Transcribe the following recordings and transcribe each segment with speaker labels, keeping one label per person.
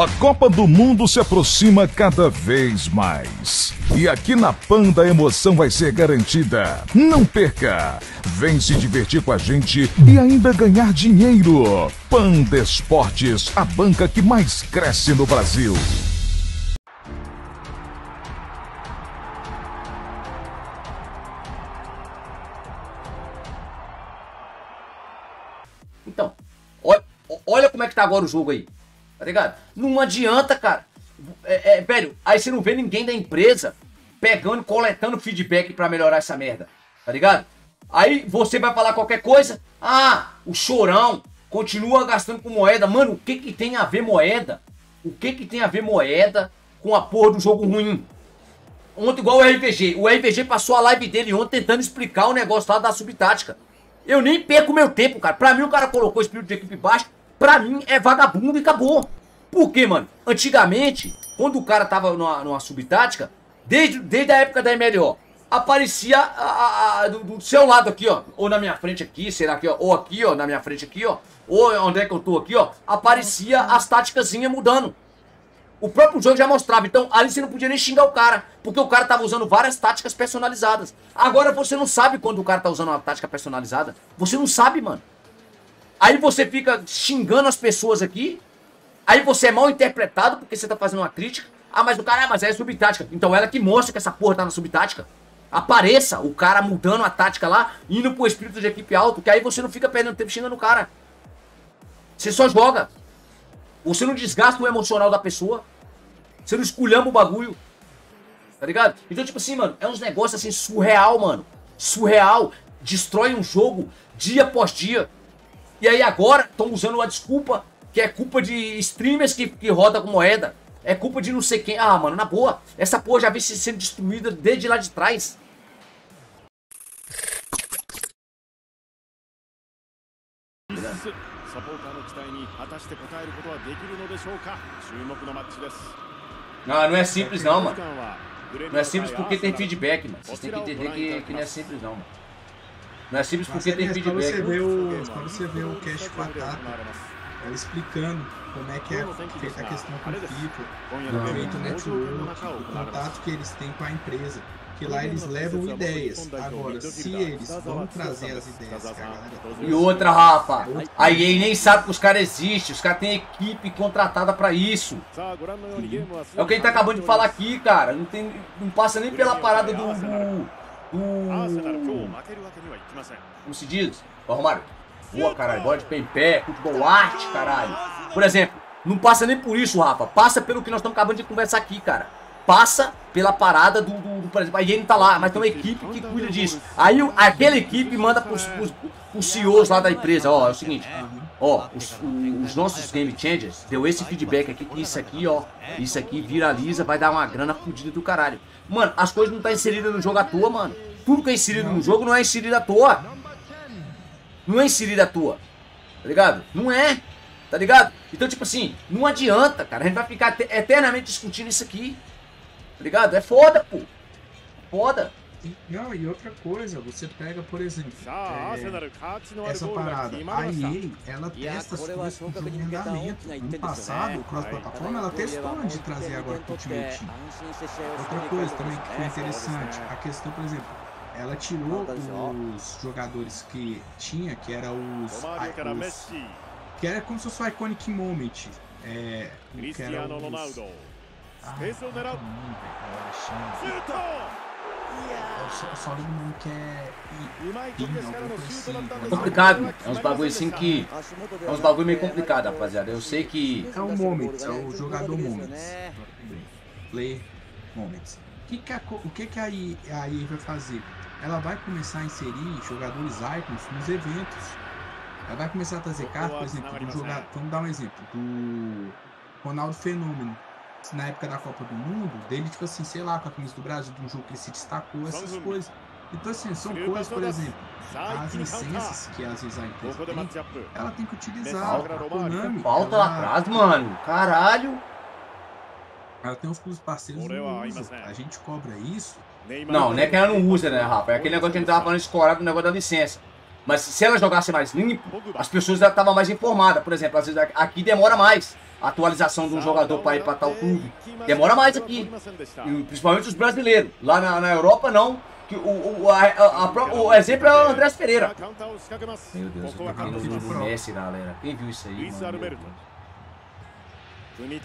Speaker 1: A Copa do Mundo se aproxima cada vez mais. E aqui na Panda a emoção vai ser garantida. Não perca! Vem se divertir com a gente e ainda ganhar dinheiro. Panda Esportes, a banca que mais cresce no Brasil.
Speaker 2: Então, olha, olha como é que tá agora o jogo aí. Tá ligado? Não adianta, cara. É, é, velho, aí você não vê ninguém da empresa pegando, coletando feedback pra melhorar essa merda. Tá ligado? Aí você vai falar qualquer coisa. Ah, o chorão continua gastando com moeda. Mano, o que que tem a ver moeda? O que que tem a ver moeda com a porra do jogo ruim? Ontem, igual o RPG. O RPG passou a live dele ontem tentando explicar o negócio lá da subtática. Eu nem perco meu tempo, cara. Pra mim, o cara colocou o espírito de equipe baixo. Pra mim, é vagabundo e acabou. Por quê, mano? Antigamente, quando o cara tava numa, numa subtática, desde, desde a época da MLO, aparecia a, a, a, do, do, seu lado aqui, ó. Ou na minha frente aqui, será que, ó. Ou aqui, ó, na minha frente aqui, ó. Ou onde é que eu tô aqui, ó. Aparecia as táticas mudando. O próprio jogo já mostrava. Então, ali você não podia nem xingar o cara. Porque o cara tava usando várias táticas personalizadas. Agora você não sabe quando o cara tá usando uma tática personalizada. Você não sabe, mano. Aí você fica xingando as pessoas aqui. Aí você é mal interpretado porque você tá fazendo uma crítica. Ah, mas o cara, ah, mas é subtática. Então ela que mostra que essa porra tá na subtática. Apareça o cara mudando a tática lá, indo pro espírito de equipe alto, que aí você não fica perdendo tempo xingando o cara. Você só joga. Você não desgasta o emocional da pessoa. Você não esculhamba o bagulho. Tá ligado? Então, tipo assim, mano, é uns negócios assim surreal, mano. Surreal. Destrói um jogo dia após dia. E aí agora estão usando a desculpa que é culpa de streamers que, que roda com moeda. É culpa de não sei quem. Ah, mano, na boa. Essa porra já vem sendo destruída desde lá de trás. Não, não é simples não, mano. Não é simples porque tem feedback, mano. Vocês têm que entender que, que não é simples não, mano. Não é simples porque tem feedback. Quando
Speaker 3: você vê o, quando você vê o Cash Patata, ela explicando como é que é feita a questão com o FIFA, feito o network, o contato que eles têm com a empresa. Que lá eles levam ideias. Agora, se eles vão trazer as ideias que a galera
Speaker 2: E outra, Rafa, a EA nem sabe que os caras existem. Os caras têm equipe contratada pra isso. É o que a gente tá acabando de falar aqui, cara. Não, tem, não passa nem pela parada do. do, do como se diz? Romário. Boa, caralho. Bola de pé em pé, futebol arte, caralho. Por exemplo, não passa nem por isso, Rafa. Passa pelo que nós estamos acabando de conversar aqui, cara. Passa pela parada do, do, do por exemplo, a IEN tá lá, mas tem uma equipe que cuida disso. Aí aquela equipe manda pros, pros, pros CEOs lá da empresa, ó, é o seguinte, ó, os, os, nossos game changers deu esse feedback aqui, que isso aqui, ó, isso aqui viraliza, vai dar uma grana fodida do caralho. Mano, as coisas não tá inseridas no jogo à toa, mano. Tudo que é inserido no jogo não é inserido à toa. Não é inserido à toa. Tá ligado? Não é. Tá ligado? Então, tipo assim, não adianta, cara. A gente vai ficar eternamente discutindo isso aqui. Tá ligado? É foda, pô. Foda.
Speaker 3: Não, e outra coisa, você pega, por exemplo, é, essa parada, a EA, ela testa as coisas com jogo em andamento. No passado, o cross-plataforma, ela testou de trazer agora pro Ultimate Team. Outra coisa também que foi interessante, a questão, por exemplo, ela tirou os jogadores que tinha, que era os, os que era como se fosse o Iconic Moment. É, que era os, ah, eu só lembro o nome que é.
Speaker 2: É complicado. É uns bagulho assim que. É uns bagulho meio complicado, rapaziada. Eu sei que.
Speaker 3: É o Moments, é o jogador Moments. Play Moments. O que, que a, o que, que a EA vai fazer? ela vai começar a inserir jogadores icons nos eventos. Ela vai começar a trazer cartas, por exemplo, do jogador, vamos dar um exemplo, do Ronaldo Fenômeno. Na época da Copa do Mundo, dele, tipo assim, sei lá, com a camisa do Brasil, de um jogo que ele se destacou, essas coisas. Então, assim, são coisas, por exemplo, as licenças que às vezes a empresa tem, ela tem que utilizar. A Konami,
Speaker 2: Falta ela... lá atrás, mano. Caralho.
Speaker 3: Ela tem uns clubes parceiros A gente cobra isso
Speaker 2: não, não é que ela não usa, né, Rafa? É aquele negócio que a gente tava falando escorado do negócio da licença. Mas se ela jogasse mais limpo, as pessoas estavam mais informadas. Por exemplo, às vezes aqui demora mais. Atualização de um jogador para ir para tal clube. Demora mais aqui. E, principalmente os brasileiros. Lá na, na Europa, não. Que o, o, a, a, a, o exemplo é o Andrés Pereira. Meu Deus, eu tô no vídeo do Messi, galera. Quem viu isso aí, mano?
Speaker 4: 組み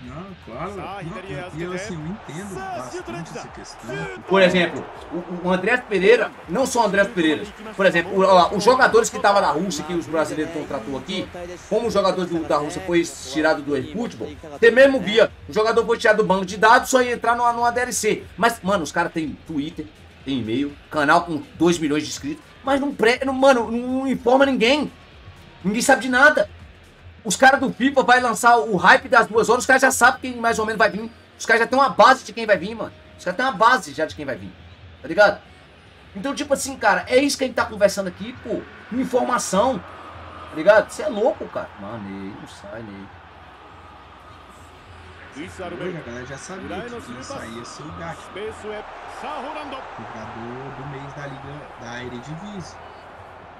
Speaker 3: não, claro. Não, eu, assim, eu entendo bastante essa questão.
Speaker 2: Por exemplo, o, o Pereira, não só o André Pereira, por exemplo, o, ó, os jogadores que estavam na Rússia, que os brasileiros contratou aqui, como o jogador do, da Rússia foi tirado do futebol, tem mesmo via, o jogador foi tirado do banco de dados, só ia entrar numa, numa DLC. Mas, mano, os caras têm Twitter, tem e-mail, canal com 2 milhões de inscritos, mas não, pré, não, mano, não informa ninguém. Ninguém sabe de nada. Os caras do FIFA vai lançar o hype das duas horas, os caras já sabem quem mais ou menos vai vir. Os caras já têm uma base de quem vai vir, mano. Os caras têm uma base já de quem vai vir. Tá ligado? Então, tipo assim, cara, é isso que a gente tá conversando aqui, pô. Informação. Tá ligado? Você é louco, cara. Mano, Ney, não sai, Ney.
Speaker 3: A galera já sabia que ia sair esse o Gato. Jogador do mês da Liga da Eredivisie.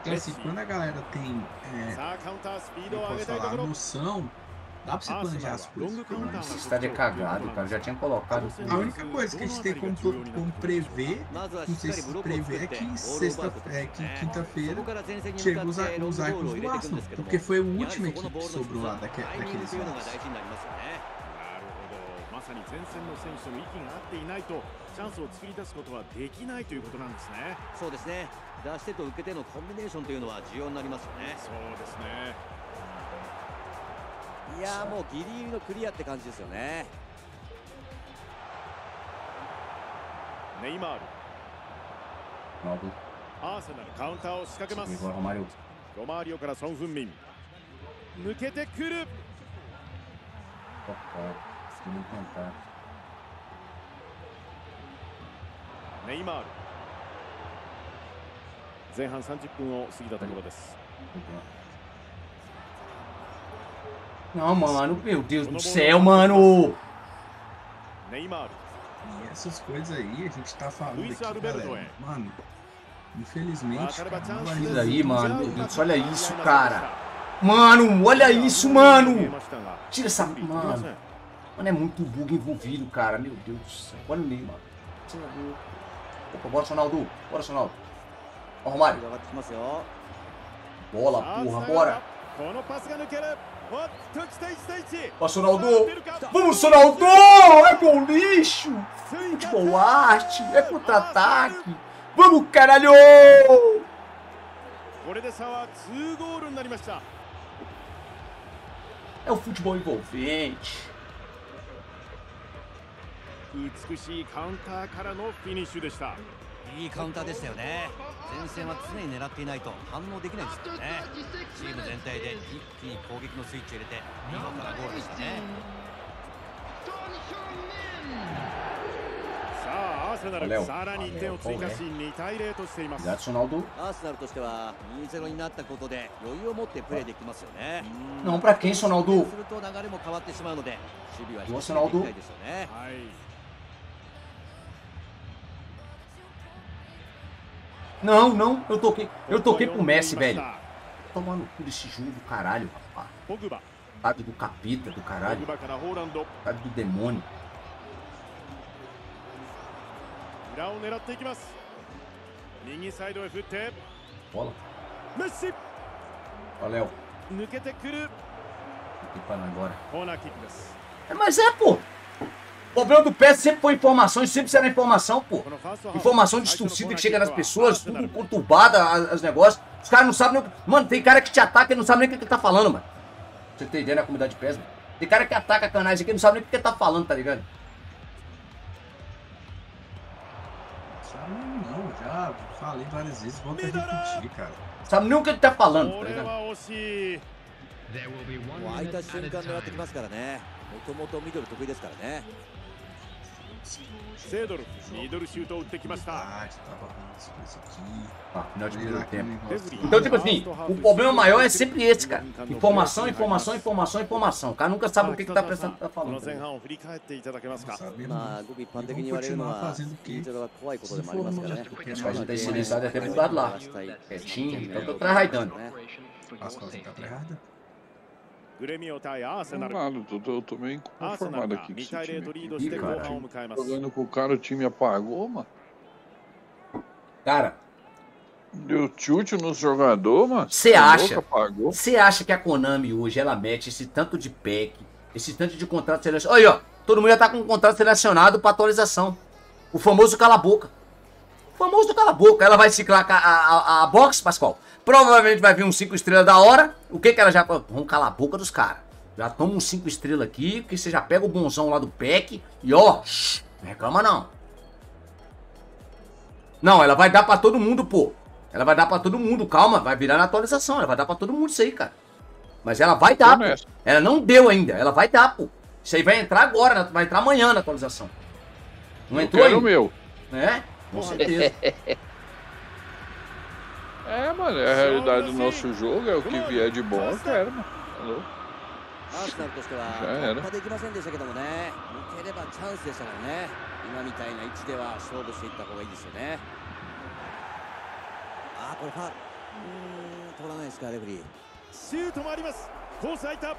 Speaker 3: Então, assim, quando a galera tem é, eu posso falar, noção, dá pra você planejar as coisas.
Speaker 2: Esse estádio é cagado, cara. Já tinha colocado.
Speaker 3: A única coisa que a gente tem como, como prever, não sei se prever, é que sexta, é que quinta-feira chega os, os arcos do Arsenal. Porque foi a última equipe que sobrou lá daquele, daqueles anos. まさに前線の選手との息が合っていないとチャンスを作り出すことはできないということなんですね。そうですね。出してと受けてのコンビネーションというのは重要になりますよね。そうですね。いやもうギリギリのクリアって感じですよね。ネイマール。アーセナルカウンターを仕掛けます。ロマーリオからソン・フンミン。抜けてくる
Speaker 2: Vamos tentar.
Speaker 4: Neymar. 前半30分を過ぎたところです。
Speaker 2: Não, mano, meu Deus do céu, mano!
Speaker 3: Neymar. E essas coisas aí a gente tá falando aqui, galera. Mano, infelizmente.
Speaker 2: Olha aí, mano, meu Deus, olha isso, cara. Mano, olha isso, mano! Tira essa. Mano. Mano, é muito bug envolvido, cara. Meu Deus do céu. Olha o Neymar. Opa, bora, Ronaldo. Bora, Ronaldo. Ó, Romário. Bola, porra, bora. Ó, Ronaldo. Vamos, Ronaldo! É gol lixo! Futebol arte, é contra-ataque. Vamos, caralho! É o futebol envolvente.
Speaker 4: 美しいカウンターからのフィニッシュでした。
Speaker 5: いいカウンターでしたよね。前線は常に狙っていないと反応できないですからね。チーム全体で一気に攻撃のスイッチを入れて見事なゴールでしたね。
Speaker 4: さあアーセナルさらに1点を追加し2対0としています。アーセナ
Speaker 5: ルとしては2-0になったことで余裕を持ってプレーできますよね?すると流れも変わってしまうので守備は
Speaker 2: 引き締めていきた
Speaker 5: いですよねはい
Speaker 2: Não, não, eu toquei. Eu toquei pro Messi, velho. Tomando cu desse jogo do caralho, rapaz. Estado do capeta do caralho. Estado do demônio. Bola. Ó, Léo. Aqui pra agora. É, mas é, pô O problema do PES sempre foi informação e sempre será informação, pô. Informação distorcida que chega nas pessoas, tudo conturbada, os negócios. Os caras não sabem nem. Mano, tem cara que te ataca e não sabe nem o que ele tá falando, mano. Você tem ideia na comunidade de PES, mano? Tem cara que ataca canais aqui e não sabe nem o que ele tá falando, tá ligado?
Speaker 3: Sabe não, já falei várias vezes, volta a repetir, cara.
Speaker 2: Sabe nem o que ele tá falando, tá ligado?
Speaker 5: 空いた瞬間狙ってきますからねもともとミドル得意ですからね
Speaker 4: セドルミドルシュートを打ってきました。
Speaker 2: Ah, final de primeiro tempo. Então, tipo assim, o problema maior é sempre esse, cara. Informação, informação, informação, informação. O cara nunca sabe o que, que tá prestando, tá falando. Tá Acho que a gente tá silenciado até pro lado lá. Quietinho, então tô tryhardando.
Speaker 3: As costas tá tryhardando.
Speaker 6: Mano, tô, eu tô meio inconformado aqui com esse time aqui. Jogando com o cara, o time apagou, mano.
Speaker 2: Cara.
Speaker 6: Deu chute no jogador, mano.
Speaker 2: Você acha? Você acha que a Konami hoje ela mete esse tanto de pack, esse tanto de contrato selecionado? Olha, ó, todo mundo já tá com um contrato selecionado pra atualização. O famoso cala-boca. O famoso cala-boca. Ela vai ciclar a, a, a box, Pascoal. Provavelmente vai vir um 5 estrelas da hora. O que que ela já... Vamos calar a boca dos caras. Já toma um 5 estrelas aqui, porque você já pega o bonzão lá do pack e ó, shh, não reclama não. Não, ela vai dar pra todo mundo, pô. Ela vai dar pra todo mundo, calma, vai virar na atualização, ela vai dar pra todo mundo isso aí, cara. Mas ela vai dar, pô. Ela não deu ainda, ela vai dar, pô. Isso aí vai entrar agora, vai entrar amanhã na atualização. Não entrou
Speaker 6: aí? o meu.
Speaker 2: É, com certeza.
Speaker 6: é, mano, é a realidade do nosso jogo, é o que vier de bom, eu quero, mano. Alô? アーセナルとしては突破できませんでしたけどもね抜ければチャンスでしたからね今みたいな位置では勝負していった方がいいですよねあこれファうん取らないですかレフリーシュートもありますコース空いた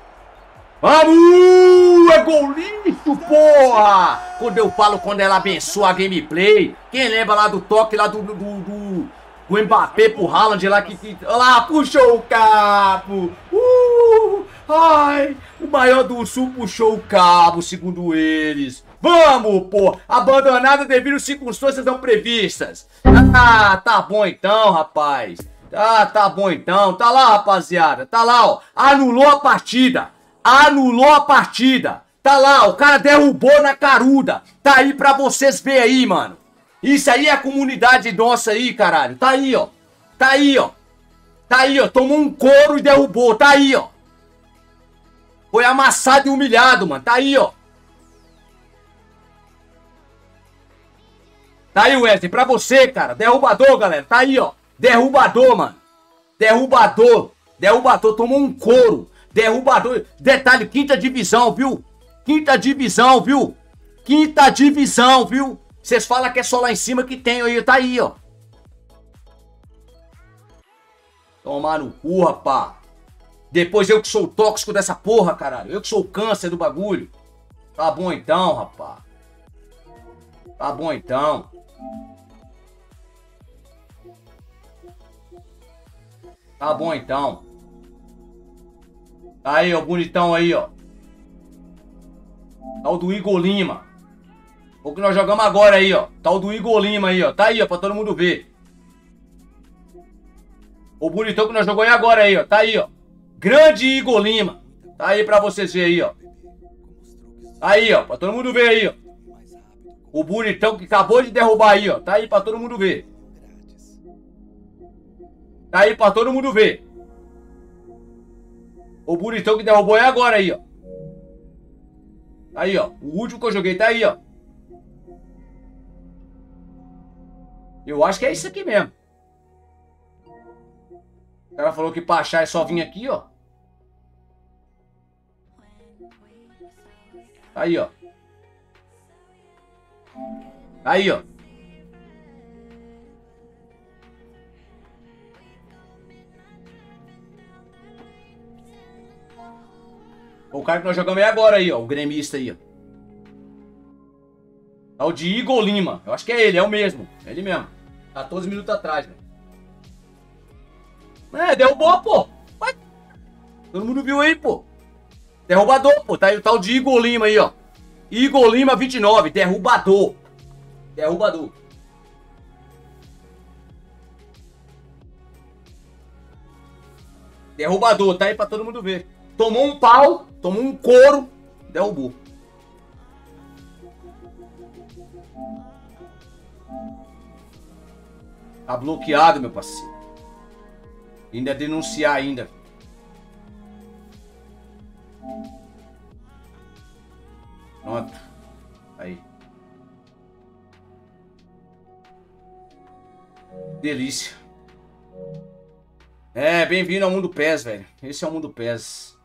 Speaker 2: Vamos! É gol lixo, porra! Quando eu falo quando ela abençoa a gameplay, quem lembra lá do toque lá do, do, do, do Mbappé pro Haaland lá que, que lá puxou o cabo! Uh! Ai! O maior do sul puxou o cabo, segundo eles. Vamos, pô! Abandonada devido circunstâncias não previstas. Ah, tá bom então, rapaz. Ah, tá bom então. Tá lá, rapaziada. Tá lá, ó. Anulou a partida anulou a partida. Tá lá, o cara derrubou na caruda. Tá aí pra vocês verem aí, mano. Isso aí é a comunidade nossa aí, caralho. Tá aí, ó. Tá aí, ó. Tá aí, ó. Tomou um couro e derrubou. Tá aí, ó. Foi amassado e humilhado, mano. Tá aí, ó. Tá aí, Wesley. Pra você, cara. Derrubador, galera. Tá aí, ó. Derrubador, mano. Derrubador. Derrubador. Tomou um couro. Derrubador. Detalhe, quinta divisão, viu? Quinta divisão, viu? Quinta divisão, viu? Vocês falam que é só lá em cima que tem aí, tá aí, ó. Tomar no cu, rapá. Depois eu que sou o tóxico dessa porra, caralho. Eu que sou o câncer do bagulho. Tá bom então, rapá. Tá bom então. Tá bom então. Tá aí, ó, bonitão aí, ó. Tá o do Igor Lima. O que nós jogamos agora aí, ó. Tá o do Igor Lima aí, ó. Tá aí, ó, pra todo mundo ver. O bonitão que nós jogamos agora aí, ó. Tá aí, ó. Grande Igor Lima. Tá aí pra vocês verem aí, ó. Aí, ó, pra todo mundo ver aí, ó. O bonitão que acabou de derrubar aí, ó. Tá aí pra todo mundo ver. Tá aí pra todo mundo ver. O bonitão que derrubou é agora aí, ó. Aí, ó. O último que eu joguei tá aí, ó. Eu acho que é isso aqui mesmo. O cara falou que pra achar é só vir aqui, ó. Aí, ó. Aí, ó. O cara que nós jogamos é agora aí, ó. O gremista aí, ó. É o de Igor Lima. Eu acho que é ele, é o mesmo. É ele mesmo. 14 minutos atrás, velho. É, derrubou, pô. Todo mundo viu aí, pô. Derrubador, pô. Tá aí o tal de Igor Lima aí, ó. Igor Lima 29, derrubador. Derrubador. Derrubador, tá aí pra todo mundo ver. Tomou um pau, tomou um couro, derrubou. Tá bloqueado, meu parceiro. Ainda denunciar ainda. Pronto. Aí. Delícia. É, bem-vindo ao Mundo PES, velho. Esse é o Mundo PES.